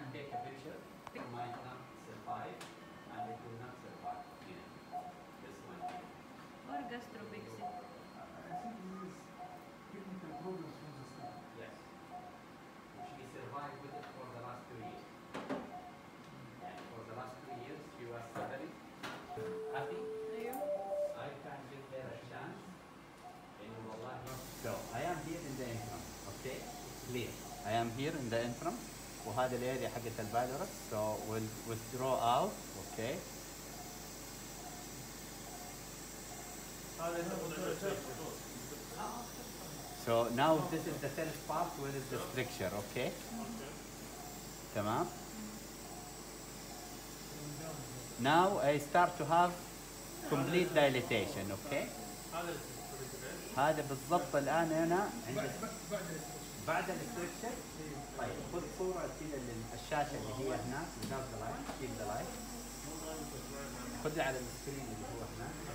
and take a picture, it might not survive and it will not survive in this one. Or gastropexy. I think it is the problems from the start. Yes. She survived with it for the last two years. And for the last two years she was very happy. I can give her a chance. So I am here in the interim, okay? Clear. I am here in the interim. وهذا الاريا حقت البالورس so we'll withdraw out okay So now this is the third part where is the stricture, okay? تمام؟ Now I start to have complete dilatation, okay? هذا بالضبط الآن هنا عند بعد الاستركشر طيب خذ صورة كذا للشاشة اللي هي هناك وجاب لايف كيف لايف خذها على السكرين اللي هو هناك.